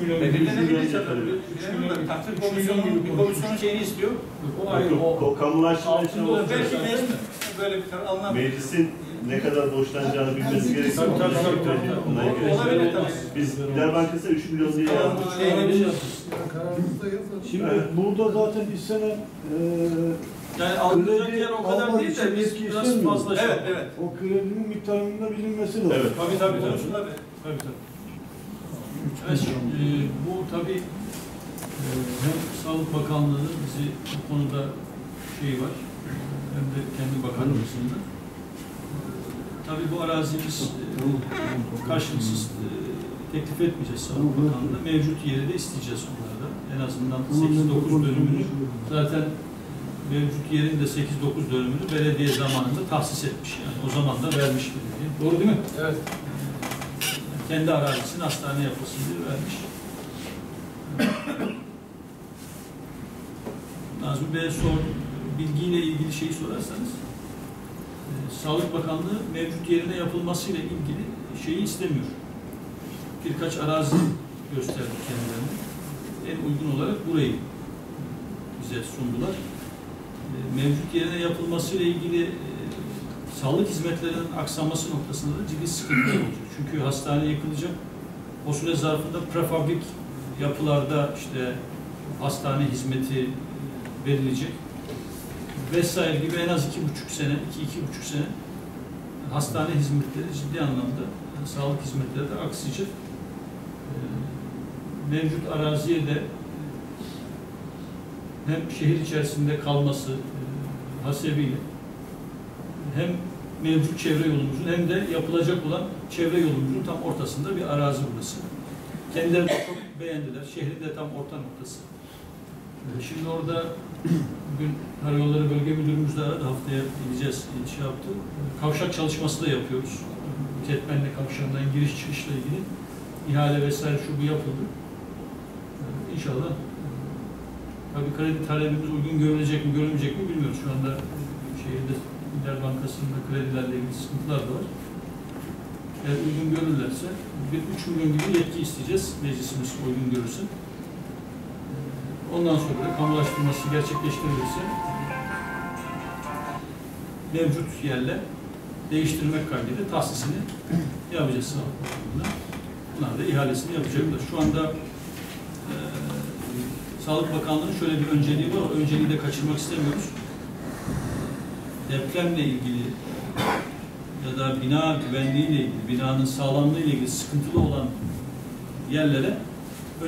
milyon Belirlenebilir tabii. tabii. Bilemiyorum da takdir milyon komisyonu, gibi bir komisyonun şeyini istiyor. O ayrı o. kamulaştırma için Altında o da Belki meclis böyle bir karar alınan meclisin ne kadar borçlanacağını bilmesi gerekiyor. Tabii, tabii, tabii, Olabilir, tabii. Biz Gider Bankası 3 milyon diye yazdık. Bir Şimdi burada zaten istenen e, Yani alınacak yer o kadar değil de biz biraz fazla şey Evet, evet. o kredinin miktarının da bilinmesi lazım. Evet. Tabii tabii tabii. Bir- Tabii tabii. Evet, e, bu tabii e, hem Sağlık Bakanlığı'nın bizi bu konuda şeyi var, hem de kendi bakanlığımızın da. E, Tabii bu arazimiz e, karşılıksız e, teklif etmeyeceğiz Sağlık Bakanlığı'na. Mevcut yeri de isteyeceğiz onlardan. En azından 8-9 dönümünü zaten mevcut yerin de 8-9 dönümünü belediye zamanında tahsis etmiş. Yani o zaman da vermiş belediye. Doğru değil mi? Evet. Kendi arazisini hastane yapılsın diye vermiş. Nazmi Bey'e sor, bilgiyle ilgili şeyi sorarsanız, e, Sağlık Bakanlığı mevcut yerine yapılmasıyla ilgili şeyi istemiyor. Birkaç arazi gösterdi kendilerine. En uygun olarak burayı bize sundular. E, Mevcut yerine yapılmasıyla ilgili e, sağlık hizmetlerinin aksaması noktasında da ciddi sıkıntılar olacak. Çünkü hastane yıkılacak. O süre zarfında prefabrik yapılarda işte hastane hizmeti verilecek vesaire gibi en az iki buçuk sene, iki, iki buçuk sene hastane hizmetleri ciddi anlamda yani sağlık hizmetleri de aksayacak. Ee, Mevcut araziye de hem şehir içerisinde kalması e, hasebiyle hem mevcut çevre yolumuzun hem de yapılacak olan çevre yolumuzun tam ortasında bir arazi burası. Kendileri de çok beğendiler. Şehrin de tam orta noktası. Ee, Şimdi orada bugün Karayolları Bölge Müdürümüz de aradı. Haftaya gideceğiz. Şey yaptı. Ee, Kavşak çalışması da yapıyoruz. Ketmenli kavşağından giriş çıkışla ilgili ihale vesaire şu bu yapıldı. Ee, İnşallah e, tabii kredi talebimiz uygun görülecek mi görülmeyecek mi bilmiyoruz. Şu anda e, şehirde Bankası'nda kredilerle ilgili sıkıntılar da var. Eğer uygun görürlerse bir 3 milyon gibi yetki isteyeceğiz. Meclisimiz uygun görürse. Ondan sonra da kamulaştırması gerçekleştirilirse mevcut yerle değiştirmek kaydıyla tahsisini yapacağız Sağlık Bakanlığı'na. Bunlar da ihalesini yapacaklar. Şu anda e, Sağlık Bakanlığı'nın şöyle bir önceliği var. Önceliği de kaçırmak istemiyoruz. Depremle ilgili ya da bina güvenliğiyle ilgili, binanın sağlamlığı ile ilgili sıkıntılı olan yerlere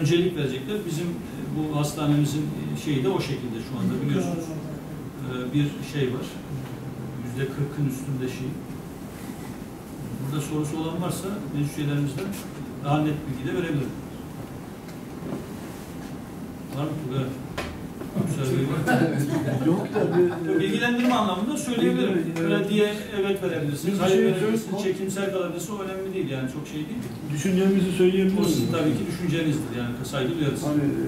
öncelik verecekler. Bizim e, bu hastanemizin e, şeyi de o şekilde şu anda biliyorsunuz. E, Bir şey var. Yüzde kırkın üstünde şey. Burada sorusu olan varsa meclis daha net bilgi de verebilirim. Var mı Tugay? Var. Yok da bir, Bilgilendirme anlamında söyleyebilirim. Belediye evet verebilirsiniz, hayır şey verebilirsiniz, çekimsel kalabilirsiniz o önemli değil yani çok şey değil. düşüncemizi söyleyebilir O sizin tabii ki düşüncenizdir yani saygı duyarız. Hani e,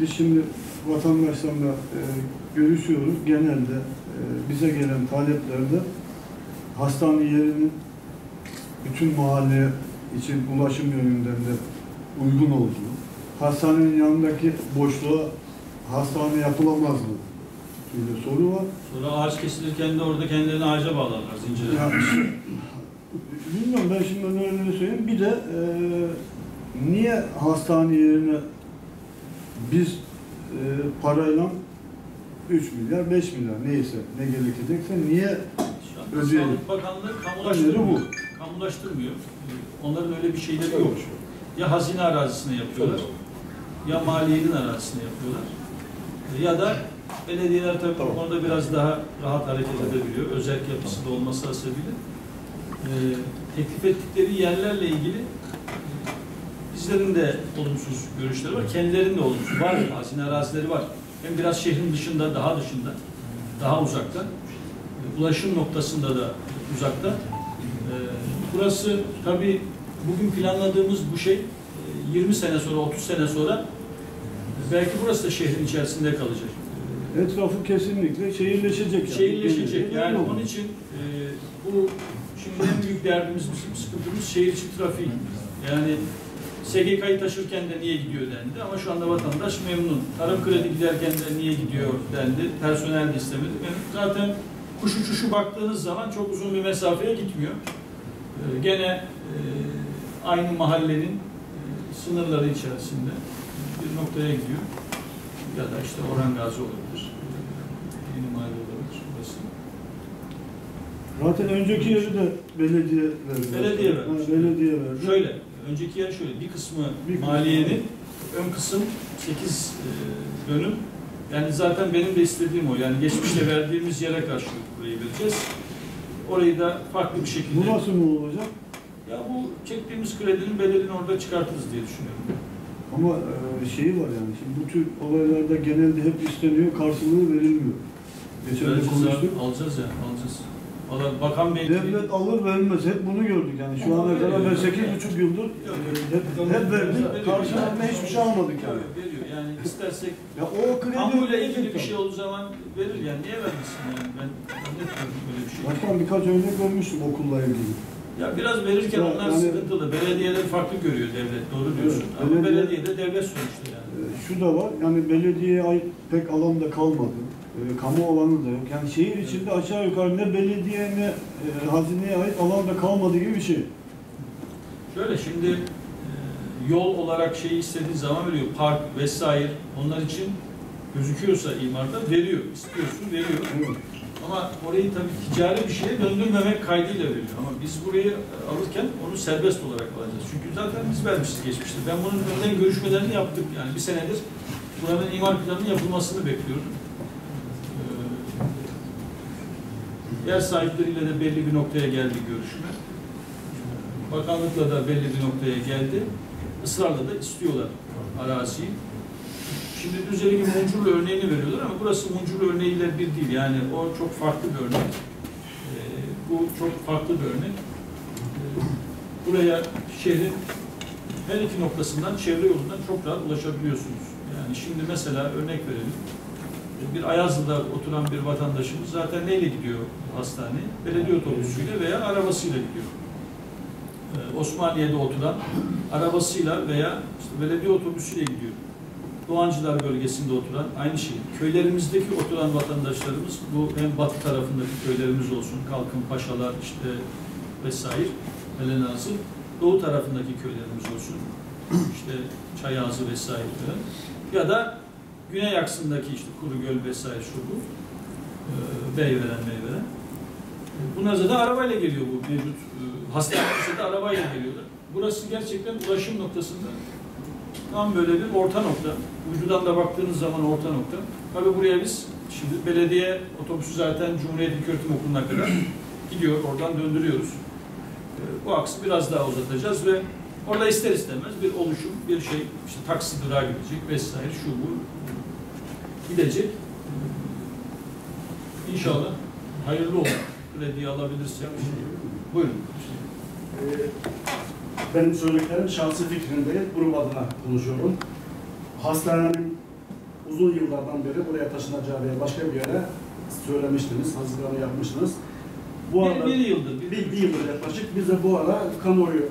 biz şimdi vatandaşlarla e, görüşüyoruz. Genelde e, bize gelen taleplerde hastane yerinin bütün mahalle için ulaşım yönünden de uygun olduğu, hastanenin yanındaki boşluğa hastane yapılamaz mı? Bir soru var. Sonra ağaç kesilirken de orada kendilerini ağaca bağlarlar zincire. Ya, bilmiyorum ben şimdi öyle söyleyeyim. Bir de e, niye hastane yerine biz e, parayla 3 milyar, 5 milyar neyse ne gerekecekse niye Ödeyelim. Sağlık Bakanlığı kamulaştırmıyor. bu? Kamulaştırmıyor. Onların öyle bir şeyleri yok. Ya hazine arazisine yapıyorlar, ya maliyenin arazisine yapıyorlar. Ya da belediyeler tabii bu konuda biraz daha rahat hareket edebiliyor. Özel yapısı da olması hasebiyle. Ee, teklif ettikleri yerlerle ilgili bizlerin de olumsuz görüşleri var. Kendilerinin de olumsuz. Var. Hazine arazileri var. Hem biraz şehrin dışında, daha dışında, daha uzakta. Ee, Ulaşım noktasında da uzakta. Ee, Burası tabii bugün planladığımız bu şey e, 20 sene sonra, 30 sene sonra e, belki burası da şehrin içerisinde kalacak. Etrafı kesinlikle şehirleşecek. yani. Şehirleşecek. Yani onun için e, bu şimdi en büyük derdimiz, bizim sıkıntımız şehir içi trafiği. Yani SGK'yı taşırken de niye gidiyor dendi ama şu anda vatandaş memnun. Tarım kredi giderken de niye gidiyor dendi. Personel de istemedi. Memnun. Zaten kuş uçuşu baktığınız zaman çok uzun bir mesafeye gitmiyor. Ee, gene e, aynı mahallenin e, sınırları içerisinde bir noktaya gidiyor. Ya da işte Orhan Gazi olabilir. e, Yeni mahalle olabilir. Burası. Zaten önceki yeri de belediye verdi. Belediye verdi. Ha, belediye verdi. Şöyle, önceki yer şöyle, bir kısmı Bir kısmı. maliyenin, ön kısım 8 dönüm. Yani zaten benim de istediğim o. Yani geçmişte verdiğimiz yere karşılık burayı vereceğiz. Orayı da farklı bir şekilde... Bu nasıl mı olacak? Ya bu çektiğimiz kredinin bedelini orada çıkartırız diye düşünüyorum. Ama e, şeyi var yani, şimdi bu tür olaylarda genelde hep isteniyor, karşılığı verilmiyor. Geçen de Vereceğiz konuştuk. alacağız ya, alacağız. Valla bakan bey... Devlet alır vermez, hep bunu gördük yani. Şu ana kadar ben 8,5 yıldır e, hep, hep verdik, karşılığında hiçbir şey almadık yani. Veriyor. Yani istersek Ya o kredi... Kamuyla ilgili bir şey olduğu zaman verir yani. Niye vermesin yani? Ben zannetmiyorum böyle bir şey. Başkan birkaç örnek görmüştüm okulla ilgili. Ya biraz verirken Ya onlar yani- sıkıntılı. Belediyeler farklı görüyor devlet. Doğru diyorsun. Evet, Ama belediye- belediye de devlet sonuçta yani. E, Şu da var, yani belediyeye ait pek alanda kalmadı. E, kamu alanı da yok. Yani şehir içinde aşağı yukarı ne belediye ne e, hazineye ait alanda kalmadı gibi bir şey. Şöyle şimdi e, yol olarak şeyi istediği zaman veriyor. Park vesaire onlar için gözüküyorsa imarda veriyor. İstiyorsun veriyor. Evet. Ama orayı tabii ticari bir şeye döndürmemek kaydıyla veriyor. Ama biz burayı alırken onu serbest olarak alacağız. Çünkü zaten biz vermişiz geçmişte. Ben bunun önden görüşmelerini yaptık. Yani bir senedir buranın imar planının yapılmasını bekliyorum. Ee, Yer sahipleriyle de belli bir noktaya geldi görüşme. Bakanlıkla da belli bir noktaya geldi. Israrla da istiyorlar araziyi. Şimdi Düzce'deki Muncurlu örneğini veriyorlar ama burası Muncurlu örneğiyle bir değil. Yani o çok farklı bir örnek. Ee, bu çok farklı bir örnek. Ee, buraya şehrin her iki noktasından çevre yolundan çok rahat ulaşabiliyorsunuz. Yani şimdi mesela örnek verelim. Ee, Bir Ayazlı'da oturan bir vatandaşımız zaten neyle gidiyor hastaneye? Belediye otobüsüyle veya arabasıyla gidiyor. Ee, Osmaniye'de oturan arabasıyla veya işte belediye otobüsüyle gidiyor. Doğancılar bölgesinde oturan aynı şey. Köylerimizdeki oturan vatandaşlarımız bu hem batı tarafındaki köylerimiz olsun, Kalkın Paşalar işte vesaire, Melenazı, doğu tarafındaki köylerimiz olsun, işte Çayazı vesaire falan. Ya da güney aksındaki işte Kurugöl vesaire şu bu, e, Beyveren, Meyveren. Bunlar zaten arabayla geliyor bu mevcut. e, Hastanemize de arabayla geliyorlar. Burası gerçekten ulaşım noktasında tam böyle bir orta nokta. Ucudan da baktığınız zaman orta nokta. Tabii buraya biz şimdi belediye otobüsü zaten Cumhuriyet İlköğretim Okulu'na kadar gidiyor. Oradan döndürüyoruz. Ee, Bu aksı biraz daha uzatacağız ve orada ister istemez bir oluşum, bir şey, işte taksi durağı gidecek vesaire şu bu gidecek. İnşallah hayırlı olur. Krediyi alabilirsek. Buyurun. Ee, Benim söylediklerim şahsi fikrim değil, grup adına konuşuyorum. Hastanenin uzun yıllardan beri buraya taşınacağı veya başka bir yere söylemiştiniz, hazırlığını yapmıştınız. Bu Bir, arada bir yıldır. Bir, bir, bir yıldır yaklaşık biz de bu ara kamuoyuyla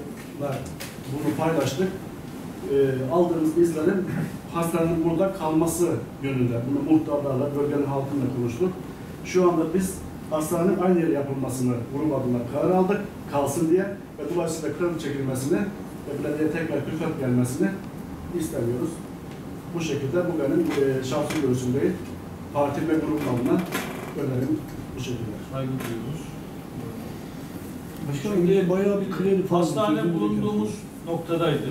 bunu paylaştık. Ee, aldığımız izlenim hastanenin burada kalması yönünde. Bunu muhtarlarla, bölgenin halkıyla konuştuk. Şu anda biz hastanenin aynı yere yapılmasını grup adına karar aldık. Kalsın diye ve dolayısıyla kredi çekilmesini ve belediye tekrar külfet gelmesini istemiyoruz. Bu şekilde bu benim e, şahsi görüşüm değil. Parti ve grup adına önerim bu şekilde. saygı duyuyoruz. Başkanım Şimdi bayağı bir kredi. Hastane bulunduğumuz noktadaydı.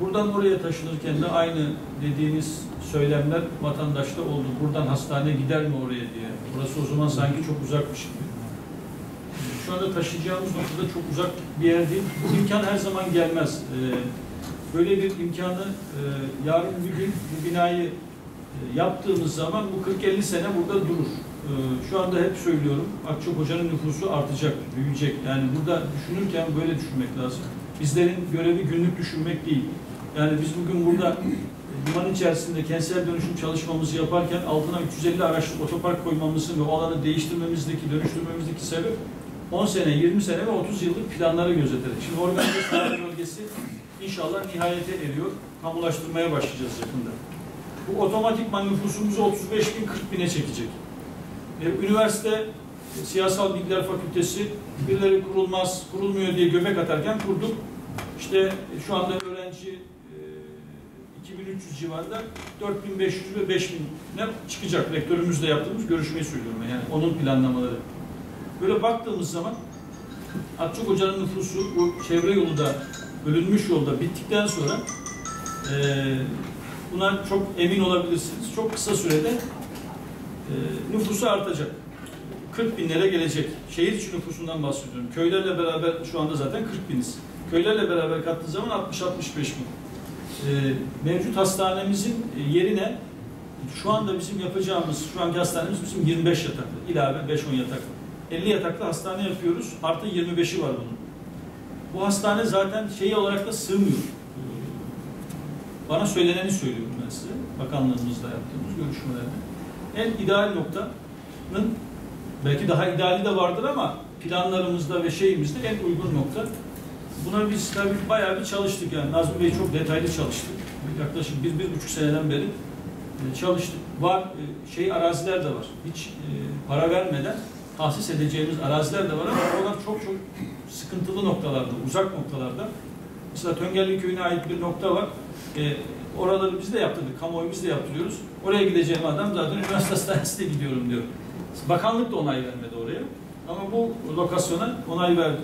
Buradan oraya taşınırken de aynı dediğiniz söylemler vatandaşta oldu. Buradan hastane gider mi oraya diye. Burası o zaman sanki çok uzakmış gibi. Şu anda taşıyacağımız noktada çok uzak bir yer değil. Bu imkan her zaman gelmez. Ee, Böyle bir imkanı e, yarın bir gün bu binayı e, yaptığımız zaman bu 40-50 sene burada durur. Ee, Şu anda hep söylüyorum, Akçakoca'nın nüfusu artacak, büyüyecek. Yani burada düşünürken böyle düşünmek lazım. Bizlerin görevi günlük düşünmek değil. Yani biz bugün burada liman içerisinde kentsel dönüşüm çalışmamızı yaparken altına 350 araçlık otopark koymamızın ve o alanı değiştirmemizdeki, dönüştürmemizdeki sebep 10 sene, 20 sene ve 30 yıllık planları gözeterek. Şimdi organize sanayi bölgesi inşallah nihayete eriyor. Kamulaştırmaya başlayacağız yakında. Bu otomatikman nüfusumuzu 35 bin 40 bine çekecek. E, üniversite e, Siyasal Bilgiler Fakültesi birileri kurulmaz, kurulmuyor diye göbek atarken kurduk. İşte e, şu anda öğrenci e, 2300 civarında 4500 ve 5000'e çıkacak. Rektörümüzle yaptığımız görüşmeyi söylüyorum yani onun planlamaları. Böyle baktığımız zaman Akçok Hoca'nın nüfusu bu çevre yolu da bölünmüş yolda bittikten sonra eee buna çok emin olabilirsiniz. Çok kısa sürede eee nüfusu artacak. 40 binlere gelecek. Şehir içi nüfusundan bahsediyorum. Köylerle beraber şu anda zaten 40 biniz. Köylerle beraber kattığı zaman 60-65 bin. Eee mevcut hastanemizin yerine şu anda bizim yapacağımız, şu anki hastanemiz bizim 25 yataklı, ilave 5-10 yataklı. 50 yataklı hastane yapıyoruz. Artı 25'i var bunun. Bu hastane zaten şey olarak da sığmıyor. Bana söyleneni söylüyorum ben size. Bakanlığımızla yaptığımız görüşmelerde. En ideal noktanın belki daha ideali de vardır ama planlarımızda ve şeyimizde en uygun nokta. Buna biz tabii bayağı bir çalıştık yani. Nazmi Bey çok detaylı çalıştı. Yaklaşık bir, bir buçuk seneden beri e, çalıştık. Var, e, şey araziler de var. Hiç e, para vermeden tahsis edeceğimiz araziler de var ama oralar çok çok sıkıntılı noktalarda, uzak noktalarda. Mesela Töngelli Köyü'ne ait bir nokta var. E, oraları biz de yaptırdık, kamuoyu biz de yaptırıyoruz. Oraya gideceğim adam zaten üniversite hastanesine gidiyorum diyor. Bakanlık da onay vermedi oraya. Ama bu lokasyona onay verdi.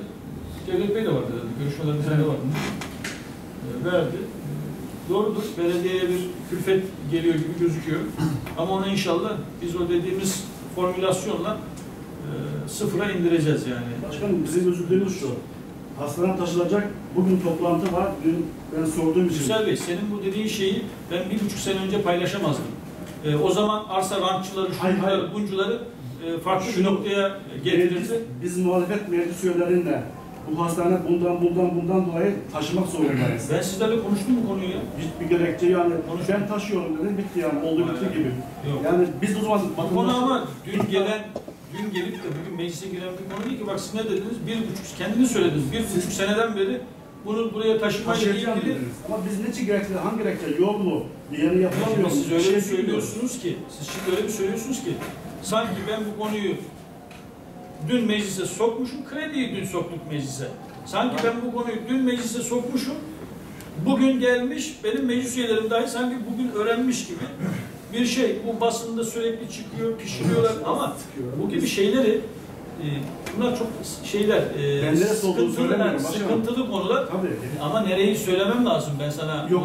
Devlet Bey de vardı dedi. Görüşmelerimizde de vardı. E, verdi. Doğrudur. Belediyeye bir külfet geliyor gibi gözüküyor. Ama onu inşallah biz o dediğimiz formülasyonla e, sıfıra indireceğiz yani. Başkanım bizim üzüldüğümüz şu. Hastane taşınacak. Bugün toplantı var. Dün ben sorduğum için. Yüksel Bey, senin bu dediğin şeyi ben bir buçuk sene önce paylaşamazdım. E, o zaman arsa rantçıları, Hayır, şuncuları, hayır. buncuları e, farklı bir Şunu- noktaya getirirdi. Biz muhalefet meclis üyelerinle bu hastane bundan bundan bundan dolayı taşımak zorundayız. Ben sizlerle konuştum bu konuyu ya. Hiçbir gerekçe yani Konuş- ben taşıyorum dedi bitti yani oldu bitti gibi. Yok. Yani biz o zaman Bu konu ama dün gelen, dün gelip de bugün meclise giren bir konu değil ki. Bak siz ne dediniz? Bir buçuk, kendiniz söylediniz. Bir buçuk seneden beri bunu buraya taşımayla ilgili dediniz. Ama biz niçin gerekli, hangi gerekçe yol mu? Bir yeri yapılamıyor Şimdi mu? siz öyle şey söylüyorsunuz ki, siz şimdi öyle bir söylüyorsunuz ki, sanki ben bu konuyu dün meclise sokmuşum, krediyi dün soktuk meclise. Sanki ben bu konuyu dün meclise sokmuşum, bugün gelmiş, benim meclis üyelerim dahi sanki bugün öğrenmiş gibi bir şey. Bu basında sürekli çıkıyor, pişiriyorlar ama bu gibi şeyleri e, bunlar çok şeyler, e, Ben sıkıntılı, sıkıntılı konular. Tabii. Ama nereyi söylemem lazım ben sana. Yok,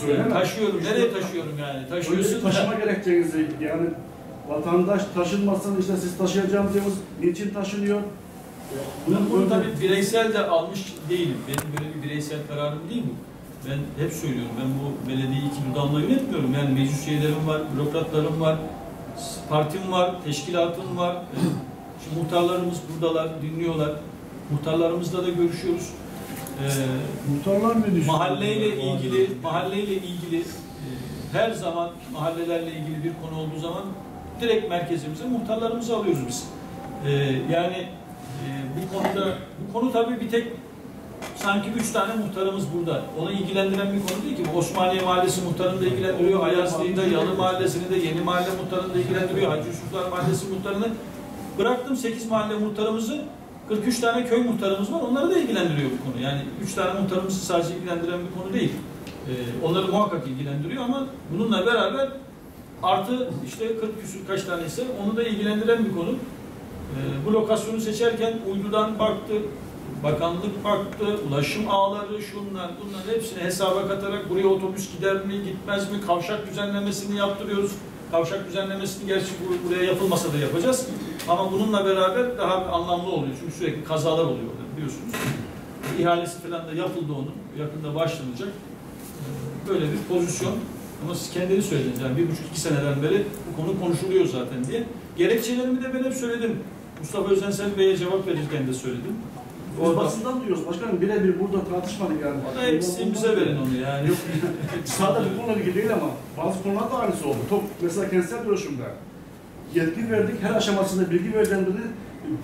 söylemem. Taşıyorum. İşte- Nereye taşıyorum yani? Taşıyorsun bir da. taşıma gerekçenizi yani vatandaş taşınmasın işte siz taşıyacağım diyoruz. Niçin taşınıyor? Bunu, bunu tabii bireysel de almış değilim. Benim böyle bir bireysel kararım değil bu. Ben hep söylüyorum. Ben bu belediyeyi iki dudamla yönetmiyorum. Yani meclis üyelerim var, bürokratlarım var, partim var, teşkilatım var. Ee, Şimdi muhtarlarımız buradalar, dinliyorlar. Muhtarlarımızla da görüşüyoruz. Ee, Muhtarlar ne düşünüyor? mahalleyle ilgili mahalleyle ilgili e, her zaman mahallelerle ilgili bir konu olduğu zaman direkt merkezimize muhtarlarımızı alıyoruz biz. E, yani e, bu konuda bu konu tabii bir tek sanki üç tane muhtarımız burada. Onu ilgilendiren bir konu değil ki. Bu Osmaniye Mahallesi muhtarını da ilgilendiriyor. Ayazlı'yı da, Yalı Mahallesi'ni de, Yeni Mahalle muhtarını da ilgilendiriyor. Hacı Yusuflar Mahallesi muhtarını. Bıraktım 8 mahalle muhtarımızı. 43 tane köy muhtarımız var. Onları da ilgilendiriyor bu konu. Yani 3 tane muhtarımızı sadece ilgilendiren bir konu değil. Ee, onları muhakkak ilgilendiriyor ama bununla beraber artı işte 40 küsur kaç tanesi onu da ilgilendiren bir konu. Ee, bu lokasyonu seçerken uydudan baktı, bakanlık baktı, ulaşım ağları, şunlar, bunların hepsini hesaba katarak buraya otobüs gider mi, gitmez mi, kavşak düzenlemesini yaptırıyoruz. Kavşak düzenlemesini gerçi bu- buraya yapılmasa da yapacağız. Ama bununla beraber daha anlamlı oluyor. Çünkü sürekli kazalar oluyor orada biliyorsunuz. İhalesi falan da yapıldı onun. Yakında başlanacak. Böyle bir pozisyon. Ama siz kendiniz söylediniz. Yani bir buçuk iki seneden beri bu konu konuşuluyor zaten diye. Gerekçelerimi de ben hep söyledim. Mustafa Özensel Bey'e cevap verirken de söyledim. Biz basından duyuyoruz. Başkanım birebir burada tartışmadık yani. da hepsi bize verin onu yani. Yok, sadece bu konuyla ilgili değil ama bazı konular da aynısı oldu. Top, mesela kentsel dönüşümde yetki verdik, her aşamasında bilgi vereceğim dedi.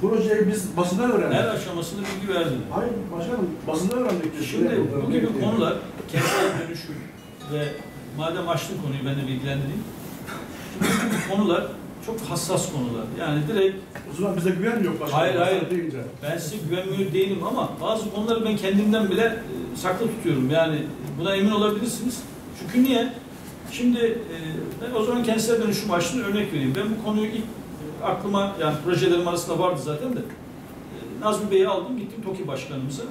Projeyi biz basından öğrendik. Her aşamasında bilgi verdim. Hayır başkanım basından öğrendik. biz. Şimdi bu gibi konular kentsel dönüşüm ve madem açtın konuyu ben de bilgilendireyim. Şimdi bu konular çok hassas konular. Yani direkt O zaman bize güven yok başkanım. Hayır, hayır. Deyince. ben size güvenmiyor değilim ama bazı konuları ben kendimden bile e, saklı tutuyorum. Yani buna emin olabilirsiniz. Çünkü niye? Şimdi e, ben o zaman kentsel dönüşüm açtığını örnek vereyim. Ben bu konuyu ilk e, aklıma yani projelerim arasında vardı zaten de e, Nazmi Bey'i aldım gittim TOKİ başkanımıza.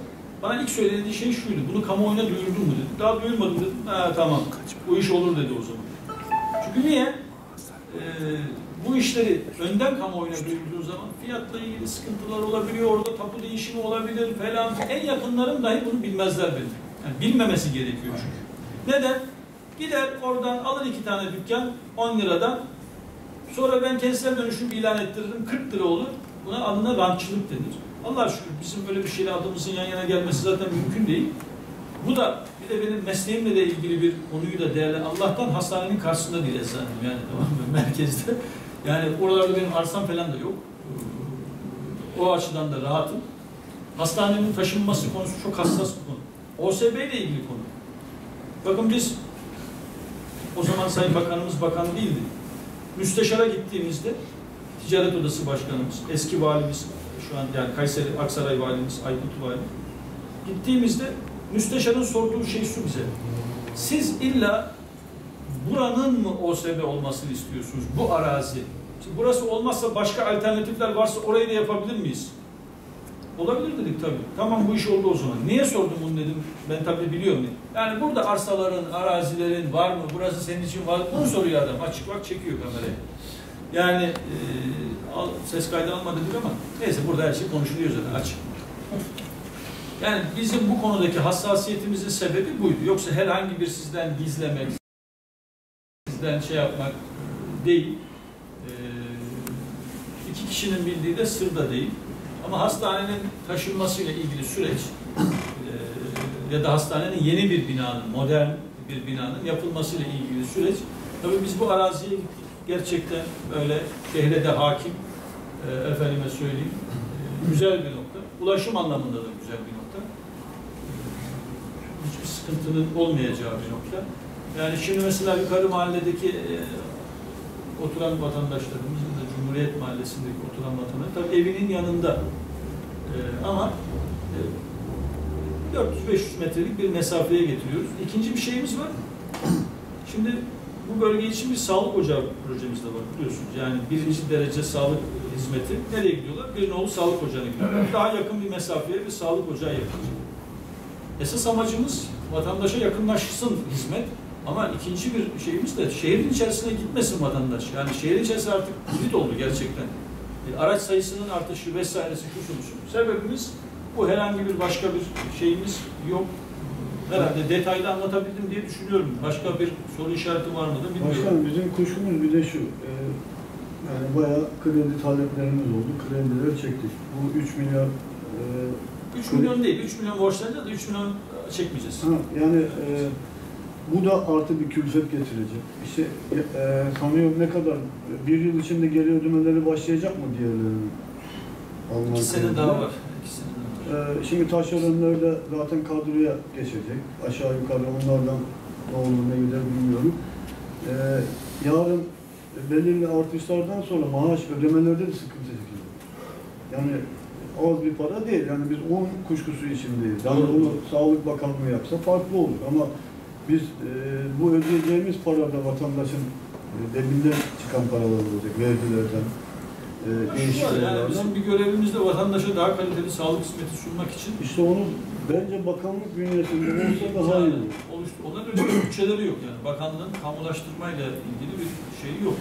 Bana ilk söylediği şey şuydu. Bunu kamuoyuna duyurdun mu dedi. Daha duyurmadım dedim. Ha tamam. Bu iş olur dedi o zaman. Çünkü niye? Ee, bu işleri önden kamuoyuna duyurduğun zaman fiyatla ilgili sıkıntılar olabiliyor, orada tapu değişimi olabilir falan. En yakınlarım dahi bunu bilmezler benim. Yani bilmemesi gerekiyor çünkü. Neden? Gider oradan alır iki tane dükkan 10 liradan. Sonra ben kentsel dönüşüm ilan ettiririm 40 lira olur. Buna adına rantçılık denir. Allah şükür bizim böyle bir şeyle adımızın yan yana gelmesi zaten mümkün değil. Bu da bir de benim mesleğimle de ilgili bir konuyu da değerli. Allah'tan hastanenin karşısında değil eczanem yani tamam mı? Merkezde. Yani oralarda benim arsam falan da yok. O açıdan da rahatım. Hastanenin taşınması konusu çok hassas bir konu. OSB ile ilgili konu. Bakın biz o zaman Sayın Bakanımız bakan değildi. Müsteşara gittiğimizde Ticaret Odası Başkanımız, eski valimiz, şu an yani Kayseri, Aksaray valimiz, Aykut Vali. Gittiğimizde müsteşarın sorduğu şey şu bize. Siz illa buranın mı OSB olmasını istiyorsunuz? Bu arazi. Şimdi burası olmazsa başka alternatifler varsa orayı da yapabilir miyiz? Olabilir dedik tabii. Tamam bu iş oldu o zaman. Niye sordum bunu dedim. Ben tabii biliyorum. Yani burada arsaların, arazilerin var mı? Burası senin için var mı? Bunu soruyor adam. Açık bak çekiyor kamerayı. Yani e, al, ses kaydı alma dedik ama neyse burada her şey konuşuluyor zaten açık. Yani bizim bu konudaki hassasiyetimizin sebebi buydu. Yoksa herhangi bir sizden gizlemek, sizden şey yapmak değil. E, iki kişinin bildiği de sır da değil. Ama hastanenin taşınmasıyla ilgili süreç e, ya da hastanenin yeni bir binanın, modern bir binanın yapılmasıyla ilgili süreç. Tabii biz bu araziye. Gerçekten böyle şehre de hakim, e, efendime söyleyeyim, e, güzel bir nokta. Ulaşım anlamında da güzel bir nokta. Hiçbir sıkıntının olmayacağı bir nokta. Yani şimdi mesela yukarı mahalledeki e, oturan vatandaşlarımız ya da Cumhuriyet Mahallesi'ndeki oturan vatandaşlar tabii evinin yanında e, ama e, 400-500 metrelik bir mesafeye getiriyoruz. İkinci bir şeyimiz var. Şimdi bu bölge için bir sağlık ocağı projemiz de var biliyorsunuz. Yani birinci derece sağlık hizmeti nereye gidiyorlar? Bir nolu sağlık ocağına gidiyorlar. Daha yakın bir mesafeye bir sağlık ocağı yapılacak. Esas amacımız vatandaşa yakınlaşsın hizmet. Ama ikinci bir şeyimiz de şehrin içerisine gitmesin vatandaş. Yani şehrin içerisi artık kilit oldu gerçekten. E, araç sayısının artışı vesairesi şu şu şu. Sebebimiz bu herhangi bir başka bir şeyimiz yok. Herhalde detaylı anlatabildim diye düşünüyorum. Başka bir soru işareti var mı da bilmiyorum. Başkanım bizim kuşkumuz bir de şu. e, yani bayağı kredi taleplerimiz oldu. Kredileri çektik. Bu 3 milyar e, 3 milyon değil, 3 milyon borçlanacağız da 3 milyon çekmeyeceğiz. ha, yani e, bu da artı bir külfet getirecek. İşte e, kamyon ne kadar bir yıl içinde geri ödemeleri başlayacak mı diğerlerinin? Alman 2 sene daha var. 2 sene daha var. Ee, şimdi taşeronlar da zaten kadroya geçecek. Aşağı yukarı onlardan ne olur ne gider bilmiyorum. Ee, yarın belirli artışlardan sonra maaş ödemelerde de sıkıntı çekiyor. Yani az bir para değil. Yani biz onun kuşkusu içindeyiz. Yani bunu Sağlık Bakanlığı yapsa farklı olur. Ama biz e, bu ödeyeceğimiz parada vatandaşın e, cebinden çıkan paralar olacak. Vergilerden, e, yani bizim bir görevimiz de vatandaşa daha kaliteli sağlık hizmeti sunmak için İşte onu bence bakanlık bünyesinde olsa daha iyi olur. oluştu. Öyle bir bütçeleri yok yani. Bakanlığın kamulaştırmayla ilgili bir şeyi yok.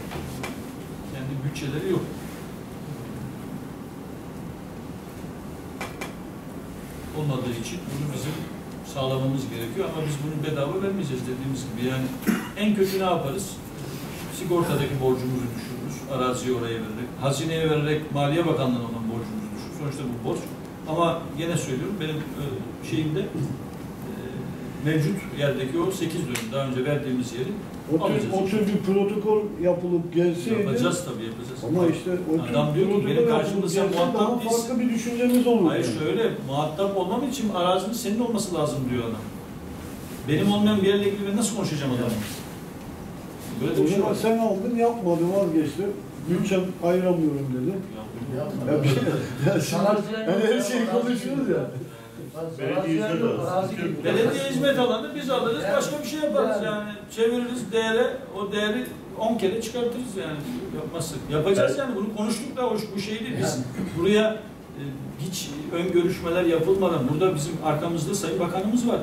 Kendi bütçeleri yok. Olmadığı için bunu bizim sağlamamız gerekiyor ama biz bunu bedava vermeyeceğiz dediğimiz gibi. Yani en kötü ne yaparız? Sigortadaki borcumuzu düşürürüz. Araziyi oraya vererek. Hazineye vererek Maliye Bakanlığı'na olan borcumuzu düşürürüz. Sonuçta bu borç. Ama yine söylüyorum benim e, şeyimde mevcut yerdeki o 8 dönüm daha önce verdiğimiz yeri O tür, Alacağız. o tür bir protokol yapılıp gelseydi yapacağız tabii yapacağız. ama işte o tür Adam diyor ki, benim karşımda sen muhatap daha değilsin. farklı bir düşüncemiz olur. Hayır yani. şöyle, muhatap olmam için arazinin senin olması lazım diyor adam. Benim olmayan bir yerle ilgili ben nasıl konuşacağım adamla? Böyle de O bir şey var. sen aldın yapmadı vazgeçti. Bütçem ayıramıyorum dedi. Ya bir şey, ya hani her şeyi konuşuyoruz ya. Belediye hizmet alsın. Belediye hizmet alanı biz alırız, başka bir şey yaparız yani. Çeviririz değere, o değeri 10 kere çıkartırız yani yapmazsak. Yapacağız yani bunu konuştuk da hoş bu şeydi biz buraya e, hiç ön görüşmeler yapılmadan burada bizim arkamızda Sayın Bakanımız var.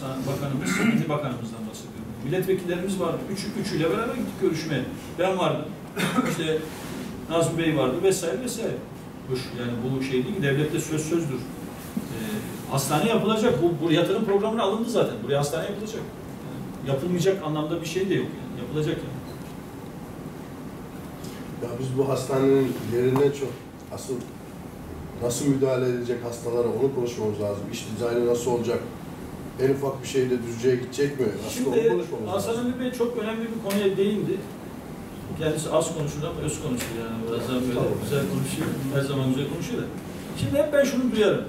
Sayın Bakanımız, Milli Bakanımızdan bahsediyorum. Milletvekillerimiz vardı. Üç, üçüyle beraber gittik görüşmeye. Ben vardım. işte Nazmi Bey vardı vesaire vesaire. Hoş yani bu şey değil ki devlette söz sözdür. Ee, hastane yapılacak. Bu, bu yatırım programına alındı zaten. Buraya hastane yapılacak. Yani yapılmayacak anlamda bir şey de yok yani. Yapılacak yani. Ya biz bu hastanenin yerinden çok asıl nasıl müdahale edecek hastalara onu konuşmamız lazım. İş dizaynı nasıl olacak? En ufak bir şeyde düzceğe gidecek mi? Onu Şimdi Hasan. Ali Bey çok önemli bir konuya değindi. Kendisi az konuşur ama öz konuşur yani. Bazen böyle Tamam. güzel konuşuyor. Her zaman güzel konuşuyor da. Şimdi hep ben şunu duyarım.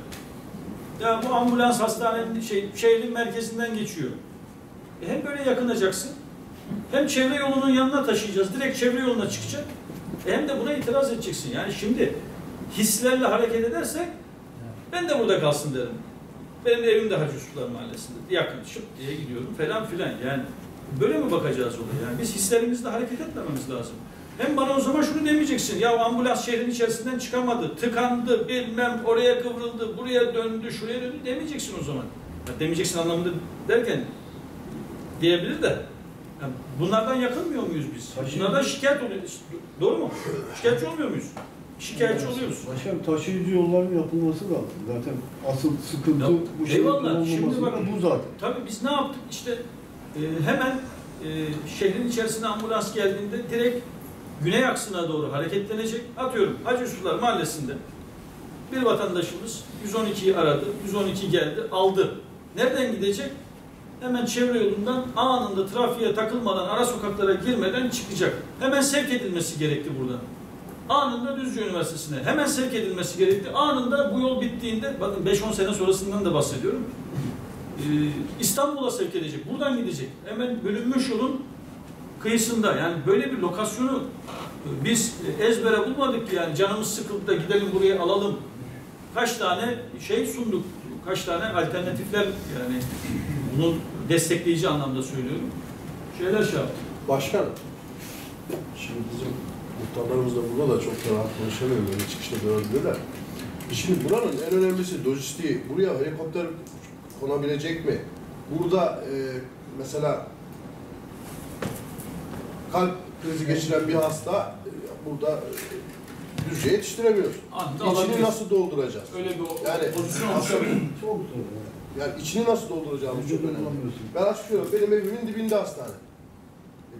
Ya bu ambulans hastanenin şey, şehrin merkezinden geçiyor. E hem böyle yakınacaksın, hem çevre yolunun yanına taşıyacağız. Direkt çevre yoluna çıkacak. E hem de buna itiraz edeceksin. Yani şimdi hislerle hareket edersek ben de burada kalsın derim. Benim evim de Hacı Ustalar Mahallesi'nde. Yakın şıp diye gidiyorum falan filan. Yani böyle mi bakacağız olaya? Yani biz hislerimizle hareket etmememiz lazım. Hem bana o zaman şunu demeyeceksin. Ya ambulans şehrin içerisinden çıkamadı, tıkandı, bilmem oraya kıvrıldı, buraya döndü, şuraya döndü demeyeceksin o zaman. Ya demeyeceksin anlamında derken diyebilir de. ya bunlardan yakılmıyor muyuz biz? Taşıyıcı- Bunlardan şikayet oluyoruz. Doğru mu? Şikayetçi olmuyor muyuz? Şikayetçi oluyoruz. Başkanım taşıyıcı yolların yapılması lazım. Zaten asıl sıkıntı Ya, bu eyvallah. Şimdi bak- bu zaten. Tabii biz ne yaptık? İşte e, hemen e, şehrin içerisine ambulans geldiğinde direkt güney aksına doğru hareketlenecek. Atıyorum Hacı Yusuflar Mahallesi'nde bir vatandaşımız 112'yi aradı. 112 geldi, aldı. Nereden gidecek? Hemen çevre yolundan anında trafiğe takılmadan, ara sokaklara girmeden çıkacak. Hemen sevk edilmesi gerekti buradan. Anında Düzce Üniversitesi'ne hemen sevk edilmesi gerekti. Anında bu yol bittiğinde, bakın 5-10 sene sonrasından da bahsediyorum. İstanbul'a sevk edecek. Buradan gidecek. Hemen bölünmüş yolun kıyısında. Yani böyle bir lokasyonu biz ezbere bulmadık ki yani canımız sıkıldı da gidelim buraya alalım. Kaç tane şey sunduk. Kaç tane alternatifler yani bunu destekleyici anlamda söylüyorum. Şeyler şey yaptık. Başkanım, şimdi bizim muhtarlarımız da burada da çok da rahat konuşamıyor böyle çıkışta döndüler. Şimdi buranın en önemlisi lojistiği. Buraya helikopter konabilecek mi? Burada e, mesela kalp krizi geçiren bir hasta e, burada e, düzce yetiştiremiyoruz. İçini nasıl dolduracağız? Öyle bir Yani- pozisyon oluşabilir. Çok zor. yani. İçini nasıl dolduracağımız çok önemli. Ben açık söylüyorum, benim evimin dibinde hastane.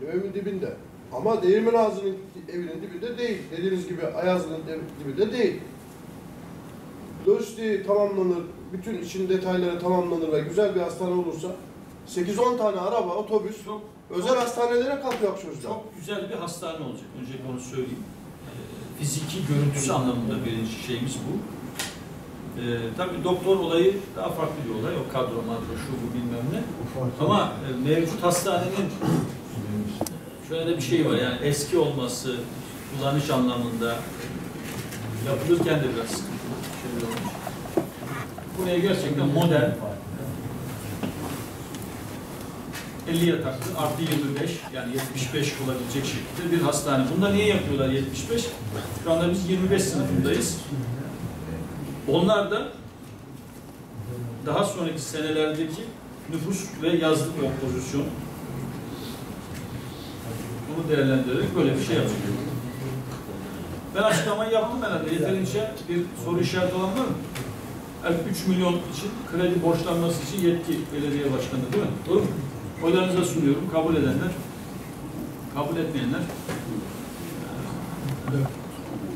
Benim evimin dibinde. Ama Değirmen Ağzı'nın evinin dibinde değil. Dediğiniz gibi Ayazlı'nın de- dibinde değil. Lojistiği tamamlanır, bütün için detayları tamamlanır ve güzel bir hastane olursa 8-10 tane araba, otobüs, Çok, özel hastanelere kalkıyor çocuklar. çok güzel bir hastane olacak. Öncelikle onu söyleyeyim. Ee, fiziki görüntüsü anlamında birinci şeyimiz bu. Ee, tabii doktor olayı daha farklı bir olay. O kadro, madro, şu bu bilmem ne. Ama e, mevcut hastanenin şöyle bir şey var yani eski olması, kullanış anlamında yapılırken de biraz sıkıntılı şeyler olmuş. Buraya gerçekten modern 50 yataklı artı 25 yani 75 olabilecek şekilde bir hastane. Bunda niye yapıyorlar 75? Şu anda biz 25 sınıfındayız. Onlar da daha sonraki senelerdeki nüfus ve yazlık kompozisyon bunu değerlendirerek böyle bir şey yapıyor. Ben açıklamayı yaptım herhalde. Yeterince bir soru işareti olan var mı? Yani 3 milyon için kredi borçlanması için yetki belediye başkanı değil mi? Doğru mu? Oylarınıza sunuyorum. Kabul edenler, kabul etmeyenler.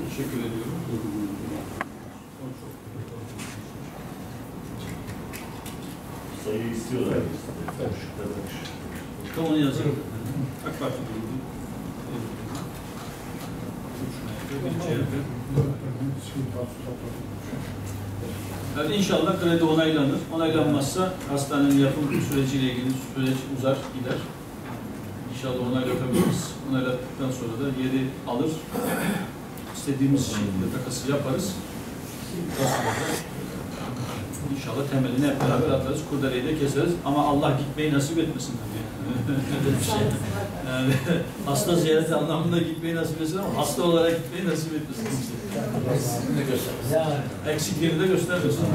Teşekkür ediyorum. sayı istiyorlar. Tamam onu yazalım. AK Parti grubu. Evet, inşallah kredi onaylanır. Onaylanmazsa hastanenin yapım süreciyle ilgili süreç uzar gider. İnşallah onaylatabiliriz. Onaylattıktan sonra da yeri alır. İstediğimiz şekilde takası yaparız. İnşallah temelini hep beraber atarız. Kurdeleyi de keseriz. Ama Allah gitmeyi nasip etmesin tabii. Yani hasta ziyareti anlamında gitmeyi nasip etsin ama hasta olarak gitmeyi nasip etmesin. kimse. Yani. Eksikleri de göstermesin.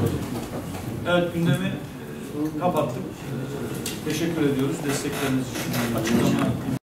Evet gündemi e, kapattık. E, Teşekkür ediyoruz destekleriniz için. Açıklama